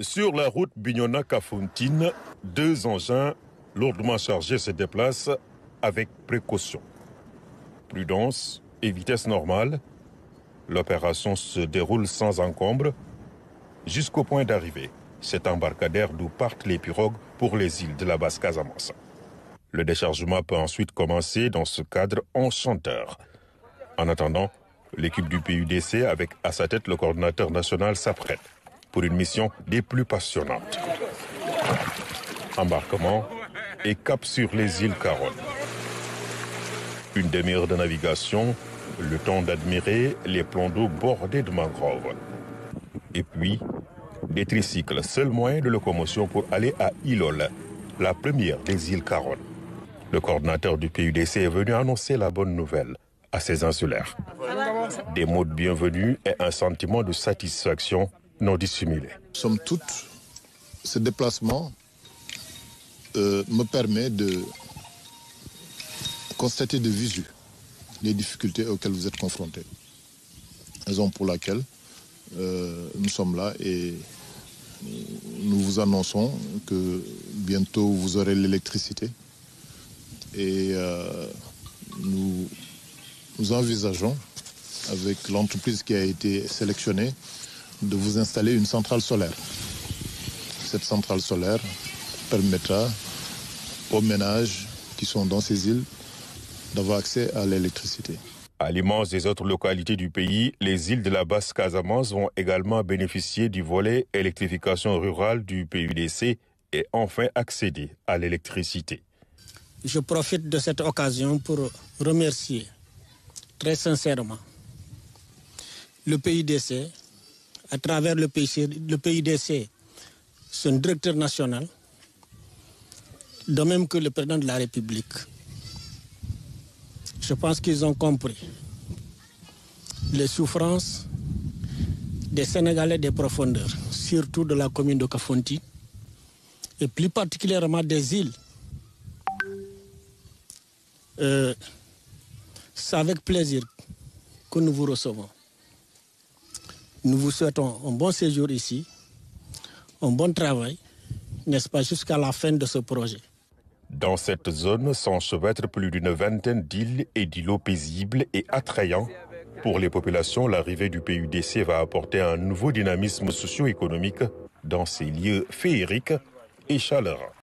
Sur la route Bignona-Cafontine, deux engins lourdement chargés se déplacent avec précaution. Prudence et vitesse normale, l'opération se déroule sans encombre jusqu'au point d'arrivée, cet embarcadère d'où partent les pirogues pour les îles de la basse Casamance. Le déchargement peut ensuite commencer dans ce cadre enchanteur. En attendant, l'équipe du PUDC, avec à sa tête le coordinateur national, s'apprête pour une mission des plus passionnantes. Embarquement et cap sur les îles Caronne. Une demi-heure de navigation, le temps d'admirer les plans d'eau bordés de mangroves. Et puis, des tricycles, seul moyen de locomotion pour aller à Ilol, la première des îles Caronne. Le coordinateur du PUDC est venu annoncer la bonne nouvelle à ces insulaires. Des mots de bienvenue et un sentiment de satisfaction non dissimulé. Somme toute, ce déplacement euh, me permet de constater de visu les difficultés auxquelles vous êtes confrontés. Raison pour laquelle euh, nous sommes là et nous vous annonçons que bientôt vous aurez l'électricité et euh, nous, nous envisageons avec l'entreprise qui a été sélectionnée de vous installer une centrale solaire. Cette centrale solaire permettra aux ménages qui sont dans ces îles d'avoir accès à l'électricité. À l'immense des autres localités du pays, les îles de la basse Casamance vont également bénéficier du volet électrification rurale du PUDC et enfin accéder à l'électricité. Je profite de cette occasion pour remercier très sincèrement le PUDC, à travers le, le PUDC, son directeur national, de même que le président de la République. Je pense qu'ils ont compris les souffrances des Sénégalais des profondeurs, surtout de la commune de Kafonti, et plus particulièrement des îles. Euh, C'est avec plaisir que nous vous recevons. Nous vous souhaitons un bon séjour ici, un bon travail, n'est-ce pas, jusqu'à la fin de ce projet. Dans cette zone s'enchevêtrent plus d'une vingtaine d'îles et d'îlots paisibles et attrayants. Pour les populations, l'arrivée du PUDC va apporter un nouveau dynamisme socio-économique dans ces lieux féeriques et chaleureux.